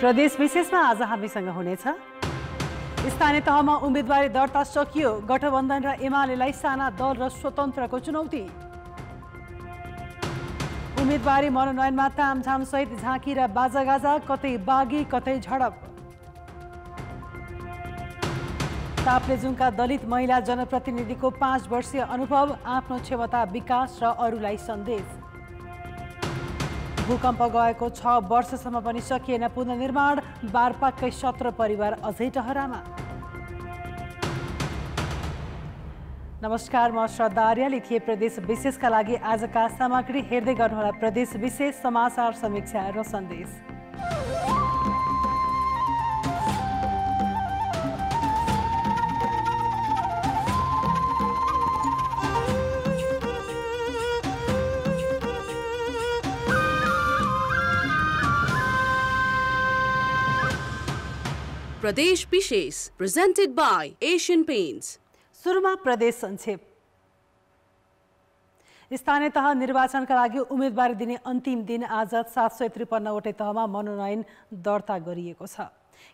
प्रदेश विशेषमा आज हामीसँग हुनेछ। स्थानीय तहमा उम्मेदवारी दर्ता सकियो। गठबन्धन र एमालेलाई साना दल र स्वतन्त्रको चुनौती। उम्मेदवारी मनोनयनमा तामझामसहित झाँकी र बाजागाजा कतै बागी कतै झडप। ताप्लेजुङका दलित महिला जनप्रतिनिधिको पाँच वर्षीय अनुभव आफ्नो क्षमता विकास र अरूलाई सन्देश। भूकम्प गएको छ वर्षसम्म पनि सकिएन पुनर्निर्माण बारपाकै सत्र परिवार अझै टहरामा। नमस्कार म श्रद्धा आर्याली थिए प्रदेश विशेषका लागि। आजका सामग्री हेर्दै गर्नुहोला प्रदेश विशेष समाचार समीक्षा र सन्देश। प्रदेश विशेष presented by Asian Paints. सुरुमा प्रदेश संक्षेप स्थानीय तह निर्वाचनका लागि उम्मेदवारी दिने अन्तिम दिन आज सात सय त्रिपन्नवटै तहमा मनोनयन दर्ता गरिएको छ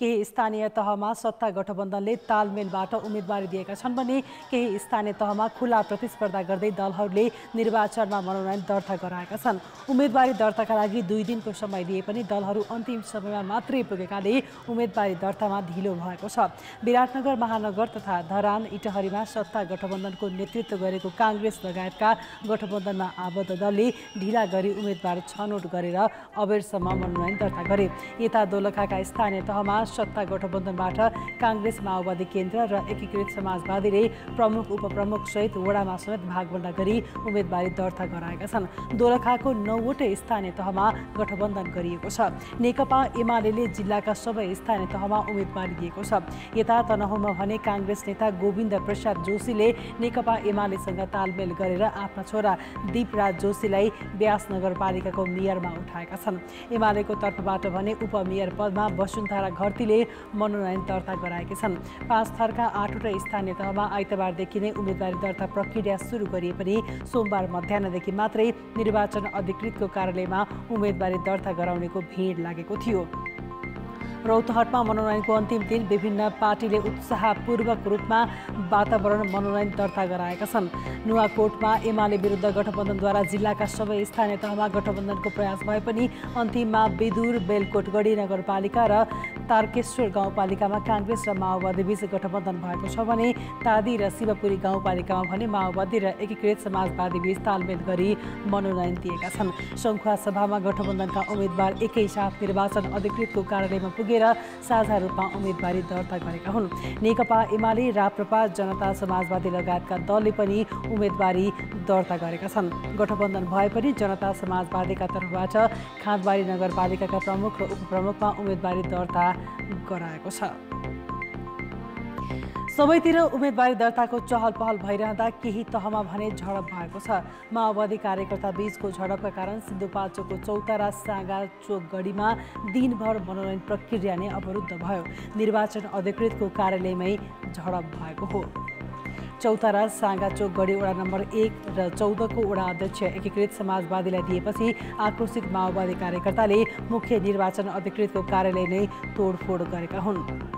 केही स्थानीय तहमा सत्ता गठबन्धनले तालमेलबाट उम्मेदवारी दिएका छन् भने केही स्थानीय तहमा खुला प्रतिस्पर्धा गर्दै दलहरूले निर्वाचनमा मनोनयन दर्ता गराएका छन्। उम्मेदवारी दर्ताका लागि दुई दिनको समय दिए पनि दलहरू अन्तिम समयमा मात्रै पुगेकाले उम्मेदवारी दर्तामा ढिलो भएको छ। विराटनगर महानगर तथा धरान इटहरीमा सत्ता गठबन्धनको नेतृत्व गरेको काङ्ग्रेस लगायतका गठबन्धनमा आबद्ध दलले ढिला गरी उम्मेद्वार छनौट गरेर अबेरसम्म मनोनयन दर्ता गरे। यता दोलखाका स्थानीय तहमा सत्ता गठबन्धनबाट काङ्ग्रेस माओवादी केन्द्र र एकीकृत समाजवादीले प्रमुख उपप्रमुख सहित वडामा समेत भागभन्डा गरी उम्मेदवारी दर्ता गराएका छन्। दोलखाको नौवटै स्थानीय तहमा गठबन्धन गरिएको छ। नेकपा एमाले जिल्लाका सबै स्थानीय तहमा उम्मेदवारी दिएको छ। यता तनहुमा भने काङ्ग्रेस नेता गोविन्द प्रसाद जोशीले नेकपा एमालेसँग तालमेल गरेर आफ्ना छोरा दीपराज जोशीलाई ब्यास नगरपालिकाको मेयरमा उठाएका छन्। एमालेको तर्फबाट भने उपमेयर पदमा वसुन्धरा घर भर्तीले मनोनयन दर्ता गराएकी छन्। पाँच थरका आठवटा स्थानीय तहमा आइतबारदेखि नै उम्मेदवारी दर्ता प्रक्रिया सुरु गरिए पनि सोमबार मध्याहदेखि मात्रै निर्वाचन अधिकृतको कार्यालयमा उम्मेदवारी दर्ता गराउनेको भिड लागेको थियो। रौतहटमा मनोनयनको अन्तिम दिन विभिन्न पार्टीले उत्साहपूर्वक रूपमा वातावरण मनोनयन दर्ता गराएका छन्। नुवाकोटमा एमाले विरुद्ध गठबन्धनद्वारा जिल्लाका सबै स्थानीय तहमा गठबन्धनको प्रयास भए पनि अन्तिममा बेदुर बेलकोटगढी नगरपालिका र तारकेश्वर गाउँपालिकामा काङ्ग्रेस र माओवादी बीच गठबन्धन भएको छ भने तादी र शिवपुरी गाउँपालिकामा भने माओवादी र एकीकृत समाजवादी बीच तालमेल गरी मनोनयन दिएका छन्। सङ्खुवा सभामा गठबन्धनका उम्मेद्वार एकैसाथ निर्वाचन अधिकृतको कार्यालयमा पुगे पुगेर साझा रूपमा उम्मेदवारी दर्ता गरेका हुन्। नेकपा एमाले राप्रपा जनता समाजवादी लगायतका दलले पनि उम्मेदवारी दर्ता गरेका छन्। गठबन्धन भए पनि जनता समाजवादीका तर्फबाट खाँदबारी नगरपालिकाका प्रमुख र उपप्रमुखमा उम्मेदवारी दर्ता गराएको छ। सबैतिर उम्मेदवारी दर्ताको चहल पहल भइरहँदा केही तहमा भने झडप भएको छ। माओवादी कार्यकर्ता बीचको झडपका कारण सिन्धुपाल्चोकको चौतारा साँगा चोक गढीमा दिनभर मनोनयन प्रक्रिया नै अवरुद्ध भयो। निर्वाचन अधिकृतको कार्यालयमै झडप भएको हो। चौतारा साँगा चोक गढी वडा नम्बर एक र चौधको वडा अध्यक्ष एकीकृत समाजवादीलाई दिएपछि आक्रोशित माओवादी कार्यकर्ताले मुख्य निर्वाचन अधिकृतको कार्यालय नै तोडफोड गरेका हुन्।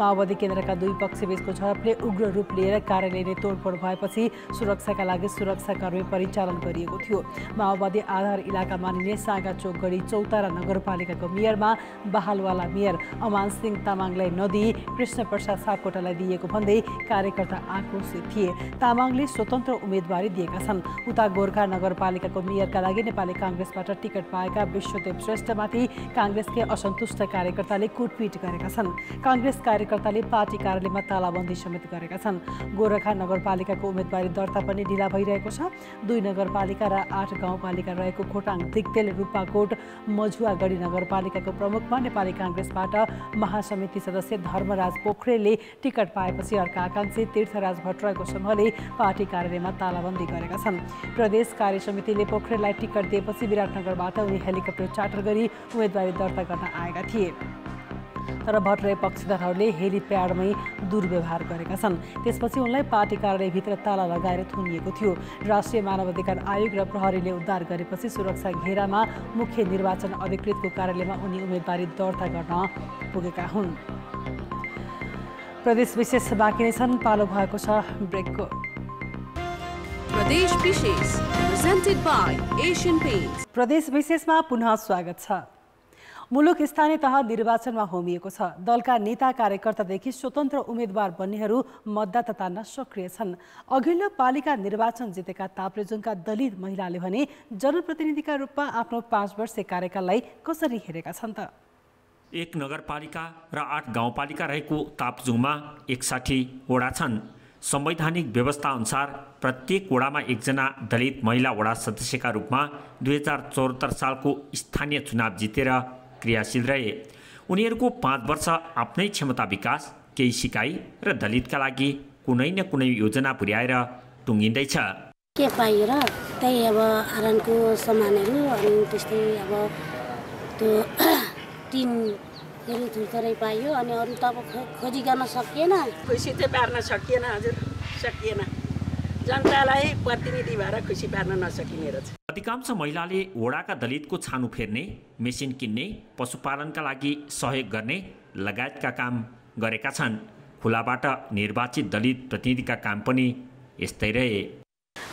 माओवादी केन्द्रका दुई पक्षबीचको झडपले उग्र रूप लिएर कार्यालय नै तोडफोड भएपछि सुरक्षाका लागि सुरक्षाकर्मी परिचालन गरिएको थियो। माओवादी आधार इलाका मानिने सागा चोकगढी चौतारा नगरपालिकाको मेयरमा बहालवाला मेयर अमान सिंह तामाङलाई नदिई कृष्ण प्रसाद सापकोटालाई दिएको भन्दै कार्यकर्ता आक्रोशित थिए। तामाङले स्वतन्त्र उम्मेदवारी दिएका छन्। उता गोर्खा नगरपालिकाको मेयरका लागि नेपाली काङ्ग्रेसबाट टिकट पाएका विश्वदेव श्रेष्ठमाथि काङ्ग्रेसकै असन्तुष्ट कार्यकर्ताले कुटपिट गरेका छन्। काङ्ग्रेस कार्य कार्यकर्ताले पार्टी कार्यालयमा तालाबन्दी समेत गरेका छन्। गोरखा नगरपालिकाको उम्मेदवारी दर्ता पनि ढिला भइरहेको छ। दुई नगरपालिका र आठ गाउँपालिका रहेको खोटाङ दिक्तेल रूपाकोट मझुवागढी नगरपालिकाको प्रमुखमा नेपाली काङ्ग्रेसबाट महासमिति सदस्य धर्मराज पोखरेलले टिकट पाएपछि अर्का आकाङ्क्षी तीर्थराज भट्टराईको समूहले पार्टी कार्यालयमा तालाबन्दी गरेका छन्। प्रदेश कार्य समितिले पोखरेललाई टिकट दिएपछि विराटनगरबाट उनी हेलिकप्टर चार्टर गरी उम्मेदवारी दर्ता गर्न आएका थिए। तर भट्टराई पक्षधरहरूले हेलिप्याडमै दुर्व्यवहार गरेका छन्। त्यसपछि उनलाई पार्टी कार्यालयभित्र ताला लगाएर थुनिएको थियो। राष्ट्रिय मानवाधिकार आयोग र प्रहरीले उद्धार गरेपछि सुरक्षा घेरामा मुख्य निर्वाचन अधिकृतको कार्यालयमा उनी उम्मेदवारी दर्ता गर्न पुगेका हुन्। प्रदेश विशेष बाँकी नै छन्। पालो भएको छ ब्रेकको. प्रदेश विशेषमा पुनः स्वागत छ। मुलुक स्थानीय तह निर्वाचनमा होमिएको छ। दलका नेता कार्यकर्तादेखि स्वतन्त्र उम्मेद्वार बन्नेहरू मतदाता तान्न सक्रिय छन्। अघिल्लो पालिका निर्वाचन जितेका ताप्लेजुङका दलित महिलाले भने जनप्रतिनिधिका रूपमा आफ्नो पाँच वर्षे कार्यकाललाई कसरी हेरेका छन् त? एक नगरपालिका र आठ गाउँपालिका रहेको तापजुङमा एकसाठी वडा छन्। संवैधानिक व्यवस्थाअनुसार प्रत्येक वडामा एकजना दलित महिला वडा सदस्यका रूपमा दुई हजार चौहत्तर सालको स्थानीय चुनाव जितेर क्रियाशील रहे। उनीहरूको पाँच वर्ष आफ्नै क्षमता विकास केही सिकाइ र दलितका लागि कुनै न कुनै योजना पुर्याएर टुङ्गिँदैछ। के पाइयो र? त्यही अब आरनको सामानहरू अनि त्यस्तै अब त्यो टिनहरू थुर्थरै पाइयो अनि अरू त अब खोजी गर्न सकिएन। खुसी चाहिँ पार्न सकिएन हजुर सकिएन। जनतालाई प्रतिनिधि भएर खुसी पार्न नसकिने रहेछ अधिकांश महिलाले वडाका दलितको छानो फेर्ने मेसिन किन्ने पशुपालनका लागि सहयोग गर्ने लगायतका काम गरेका छन्। खुलाबाट निर्वाचित दलित प्रतिनिधिका काम पनि यस्तै रहे।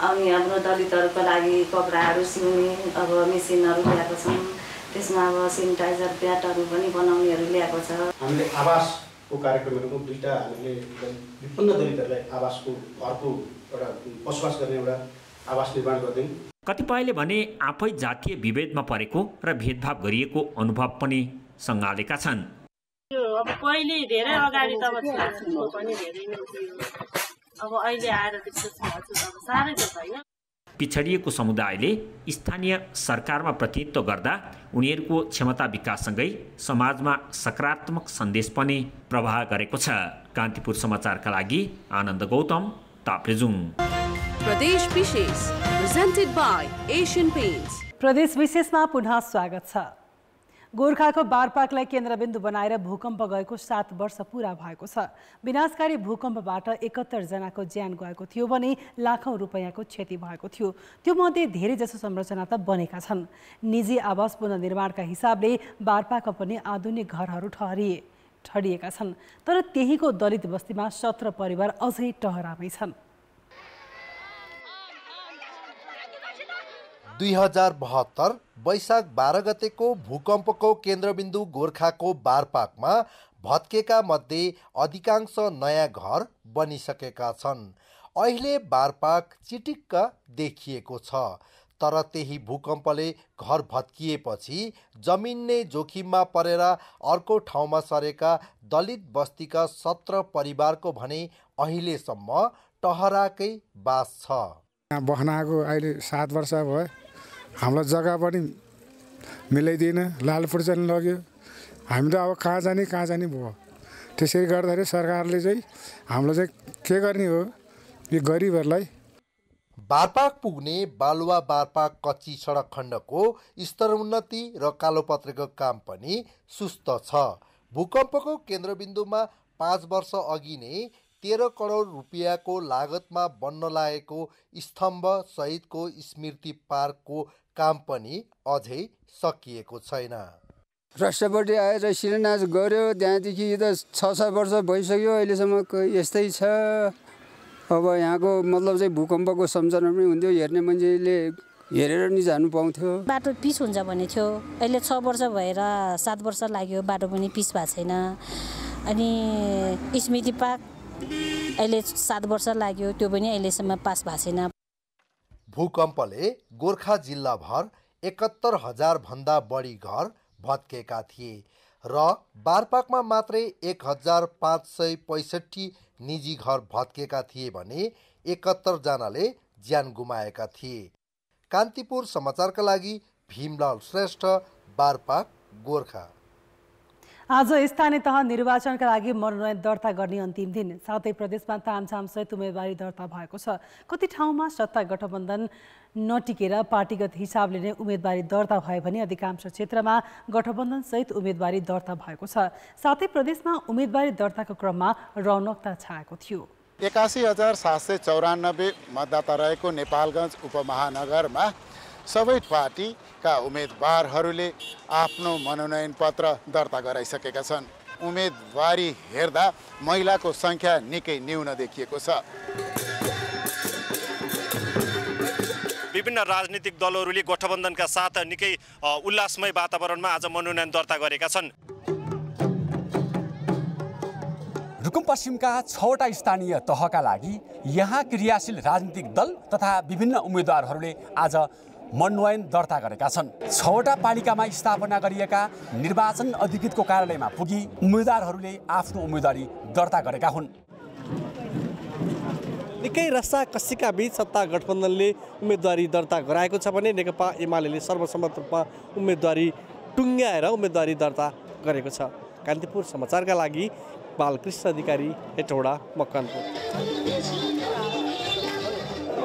अनि हाम्रो दलितहरूको लागि कपडाहरू सिउने अब मेसिनहरू ल्याएको छौँ। त्यसमा अब सेनिटाइजर प्याडहरू पनि बनाउनेहरू ल्याएको छ। हामीले आवासको कार्यक्रमहरू दुईवटा हामीले विपन्न दलितहरूलाई आवासको घरको एउटा बसोबास गर्ने एउटा आवास निर्माण गरिदियौँ कतिपयले भने आफै जातीय विभेदमा परेको र भेदभाव गरिएको अनुभव पनि सँगालेका छन्। अब पहिले धेरै अगाडि त पनि धेरै नै थियो अब अहिले आएर त्यस्तो अब साह्रै त छैन पिछडिएको समुदायले स्थानीय सरकारमा प्रतिनिधित्व गर्दा उनीहरूको क्षमता विकाससँगै समाजमा सकारात्मक सन्देश पनि प्रवाह गरेको छ। कान्तिपुर समाचारका लागि आनन्द Gautam. Taplejung Pradesh Vishesh presented by Asian Paints. प्रदेश विशेषमा पुनः स्वागत छ गोर्खाको बारपाकलाई केन्द्रबिन्दु बनाएर भूकम्प गएको सात वर्ष पुरा भएको छ विनाशकारी भूकम्पबाट एकहत्तर जनाको ज्यान गएको थियो भने लाखौँ रुपियाँको क्षति भएको थियो त्यो मध्ये धेरैजसो संरचना त बनेका छन् निजी आवास पुनर्निर्माणका हिसाबले बारपाका पनि आधुनिक घरहरू ठहरिए ठडिएका छन् तर त्यहीको दलित बस्तीमा सत्र परिवार अझै टहरामै छन्। दुई हजार बहत्तर वैशाख बाह्र गतेको भूकम्पको केन्द्रबिन्दु गोर्खाको बारपाकमा भत्केका मध्ये अधिकांश नयाँ घर बनिसकेका छन्। अहिले बारपाक चिटिक्क देखिएको छ। तर त्यही भूकम्पले घर भत्किएपछि जमिन नै जोखिममा परेर अर्को ठाउँमा सरेका दलित बस्तीका सत्र परिवारको भने अहिलेसम्म टहराकै बास छ। यहाँ बस्न आएको अहिले सात वर्ष भयो। हामीलाई जग्गा पनि मिलाइदिएन लालपुर चाहिँ लग्यो। हामी त अब कहाँ जाने कहाँ जाने भयो? त्यसरी गर्दाखेरि सरकारले चाहिँ हामीलाई चाहिँ के गर्ने हो? यो गरिबहरूलाई बारपाक पुग्ने बालुवा बारपाक कच्ची सडक खण्डको स्तरोन्नति र कालोपत्रेको काम पनि सुस्त छ। भूकम्पको केन्द्रबिन्दुमा पाँच वर्ष अघि नै तेह्र करोड रुपियाँको लागतमा बन्न लागेको स्तम्भ सहितको स्मृति पार्कको काम पनि अझै सकिएको छैन। राष्ट्रपति आएर शिलान्यास गर्यो त्यहाँदेखि त छ सात वर्ष भइसक्यो अहिलेसम्म यस्तै छ। अब यहाँको मतलब चाहिँ भूकम्पको सम्झना पनि हुन्थ्यो हेर्ने मान्छेले हेरेर नि जानु पाउँथ्यो। बाटो पिच हुन्छ भने थियो। अहिले छ वर्ष भएर सात वर्ष लाग्यो बाटो पनि पिच भएको छैन। अनि स्मृति पार्क अहिले सात वर्ष लाग्यो त्यो पनि अहिलेसम्म पास भएको छैन। भूकम्पले गोर्खा जिल्लाभर एकहत्तर हजारभन्दा बढी घर भत्केका थिए। र बारपाकमा मात्रै एक हजार पाँच सय पैँसठी निजी घर भत्केका थिए भने एकहत्तरजनाले ज्यान गुमाएका थिए। कान्तिपुर समाचारका लागि भीमलाल श्रेष्ठ बारपाक गोर्खा। आज स्थानीय तह निर्वाचनका लागि मनोनयन दर्ता गर्ने अन्तिम दिन। साथै प्रदेशमा तामझामसहित उम्मेदवारी दर्ता भएको छ। कति ठाउँमा सत्ता गठबन्धन नटिकेर पार्टीगत हिसाबले नै उम्मेदवारी दर्ता भए भने अधिकांश क्षेत्रमा गठबन्धनसहित उम्मेदवारी दर्ता भएको छ। साथै प्रदेशमा उम्मेदवारी दर्ताको क्रममा रौनकता छाएको थियो। एकासी हजार सात सय चौरानब्बे मतदाता रहेको नेपालगञ्ज उपमहानगरमा सबै पार्टीका उम्मेदवारहरूले आफ्नो मनोनयन पत्र दर्ता गराइसकेका छन्। उम्मेदवारी हेर्दा महिलाको सङ्ख्या निकै न्यून देखिएको छ। विभिन्न राजनीतिक दलहरूले गठबन्धनका साथ निकै उल्लासमय वातावरणमा आज मनोनयन दर्ता गरेका छन्। रुकुम पश्चिमका छवटा स्थानीय तहका लागि यहाँ क्रियाशील राजनीतिक दल तथा विभिन्न उम्मेद्वारहरूले आज मनोनयन दर्ता गरेका छन्। छवटा पालिकामा स्थापना गरिएका निर्वाचन अधिकृतको कार्यालयमा पुगी उम्मेद्वारहरूले आफ्नो उम्मेदवारी दर्ता गरेका हुन्। निकै रस्सा कसीका बीच सत्ता गठबन्धनले उम्मेदवारी दर्ता गराएको छ भने नेकपा एमाले सर्वसम्मत रूपमा उम्मेदवारी टुङ्ग्याएर उम्मेदवारी दर्ता गरेको छ। कान्तिपुर समाचारका लागि बालकृष्ण अधिकारी हेटौडा मकवानपुर।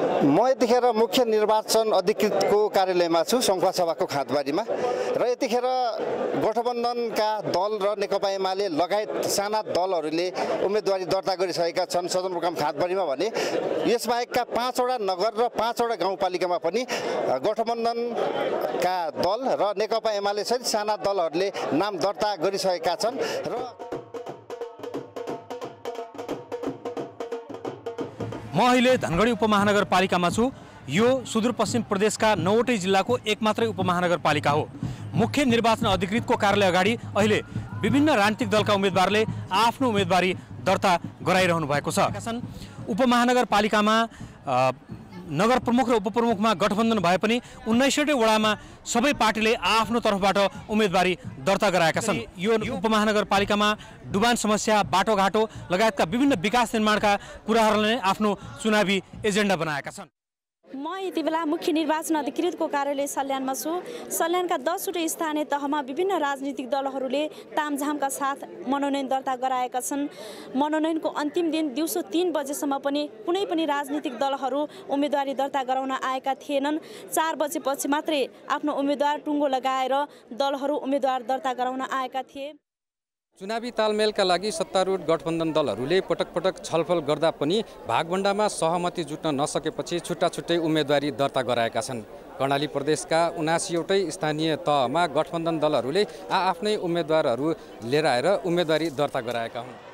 म यतिखेर मुख्य निर्वाचन अधिकृतको कार्यालयमा छु सभाको खाँदबारीमा र यतिखेर गठबन्धनका दल र नेकपा एमाले लगायत साना दलहरूले उम्मेदवारी दर्ता गरिसकेका छन् सदरमुकाम खाँदबारीमा भने यसबाहेकका पाँचवटा नगर र पाँचवटा गाउँपालिकामा पनि गठबन्धनका दल र नेकपा एमाले सहित साना दलहरूले नाम दर्ता गरिसकेका छन्। र म अहिले धनगढी उपमहानगरपालिकामा छु। यो सुदूरपश्चिम प्रदेशका नौवटै जिल्लाको एक मात्रै उपमहानगरपालिका हो। मुख्य निर्वाचन अधिकृतको कार्यालय अगाडि अहिले विभिन्न राजनीतिक दलका उम्मेदवारले आफ्नो उम्मेदवारी दर्ता गराइरहनु भएको छ। उपमहानगरपालिकामा नगर प्रमुख र उपप्रमुखमा गठबन्धन भए पनि उन्नाइसवटै वडामा सबै पार्टीले आफ्नो तर्फबाट उम्मेदवारी दर्ता गराएका छन्। यो उपमहानगरपालिकामा डुबान समस्या बाटोघाटो लगायतका विभिन्न विकास निर्माणका कुराहरूले आफ्नो चुनावी एजेन्डा बनाएका छन्। म यति बेला मुख्य निर्वाचन अधिकृतको कार्यालय सल्यानमा छु। सल्यानका दसवटा स्थानीय तहमा विभिन्न राजनीतिक दलहरूले तामझामका साथ मनोनयन दर्ता गराएका छन्। मनोनयनको अन्तिम दिन दिउँसो तिन बजेसम्म पनि कुनै पनि राजनीतिक दलहरू उम्मेदवारी दर्ता गराउन आएका थिएनन्। चार बजेपछि मात्रै आफ्नो उम्मेद्वार टुङ्गो लगाएर दलहरू उम्मेद्वार दर्ता गराउन आएका थिए। चुनावी तालमेलका लागि सत्तारूढ गठबन्धन दलहरूले पटक पटक छलफल गर्दा पनि भागभण्डामा सहमति जुट्न नसकेपछि छुट्टा छुट्टै उम्मेदवारी दर्ता गराएका छन्। कर्णाली प्रदेशका उनासीवटै स्थानीय तहमा गठबन्धन दलहरूले आफ्नै उम्मेद्वारहरू लिएर आएर उम्मेदवारी दर्ता गराएका हुन्।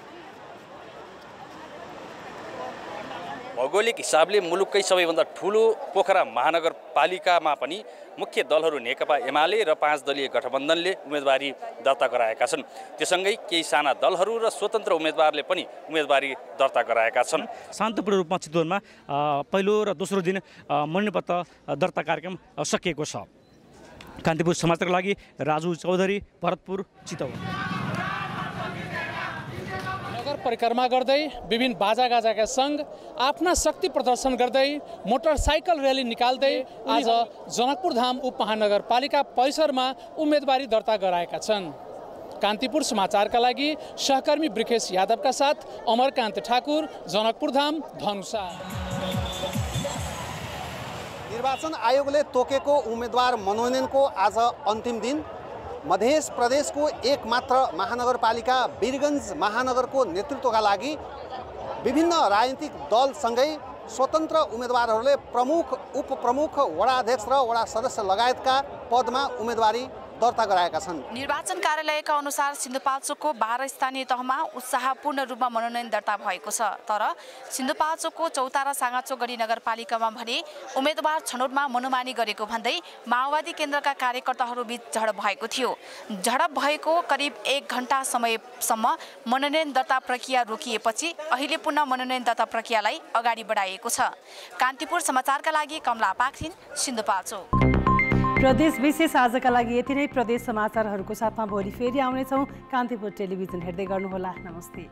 भौगोलिक हिसाबले मुलुककै सबैभन्दा ठुलो पोखरा महानगरपालिकामा पनि मुख्य दलहरू नेकपा एमाले र पाँच दलीय गठबन्धनले उम्मेदवारी दर्ता गराएका छन्। त्योसँगै केही साना दलहरू र स्वतन्त्र उम्मेदवारले पनि उम्मेदवारी दर्ता गराएका छन्। शान्तपूर्ण रूपमा चितवनमा पहिलो र दोस्रो दिन मनोपत्र दर्ता कार्यक्रम सकिएको छ। कान्तिपुर समाचारको लागि राजु चौधरी भरतपुर चितवन। परिक्रमा गर्दै विभिन्न बाजागाजाका सङ्घ आफ्ना शक्ति प्रदर्शन गर्दै मोटरसाइकल र्याली निकाल्दै आज जनकपुर धाम उपमहानगरपालिका परिसरमा उम्मेदवारी दर्ता गराएका छन्। कान्तिपुर समाचारका लागि सहकर्मी ब्रिकेश यादवका साथ अमरकान्त ठाकुर जनकपुर धाम धनुषा। निर्वाचन आयोगले तोकेको उम्मेद्वार मनोनयनको आज अन्तिम दिन। मध्य प्रदेशको एक मात्र महानगरपालिका वीरगञ्ज महानगरको नेतृत्वका लागि विभिन्न राजनीतिक दलसँगै स्वतन्त्र उम्मेदवारहरूले प्रमुख उपप्रमुख वडाध्यक्ष र वडा सदस्य लगायतका पदमा उम्मेदवारी दर्ता गराएका छन्। निर्वाचन कार्यालयका अनुसार सिन्धुपाल्चोकको बाह्र स्थानीय तहमा उत्साहपूर्ण रूपमा मनोनयन दर्ता भएको छ। तर सिन्धुपाल्चोकको चौतारा साँगाचोक गढी नगरपालिकामा भने उम्मेद्वार छनौटमा मनोमानी गरेको भन्दै माओवादी केन्द्रका कार्यकर्ताहरू बीच झडप भएको थियो। झडप भएको करिब एक घन्टा समयसम्म मनोनयन दर्ता प्रक्रिया रोकिएपछि अहिले पुनः मनोनयन दर्ता प्रक्रियालाई अगाडि बढाइएको छ। कान्तिपुर समाचारका लागि कमला पाखरिन सिन्धुपाल्चोक। प्रदेश विशेष आजका लागि यति नै। प्रदेश समाचारहरूको साथमा भोलि फेरि आउनेछौँ। कान्तिपुर टेलिभिजन हेर्दै गर्नुहोला। नमस्ते।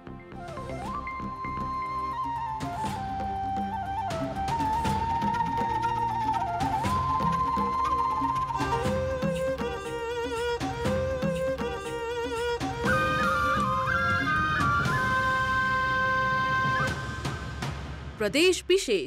प्रदेश विशेष।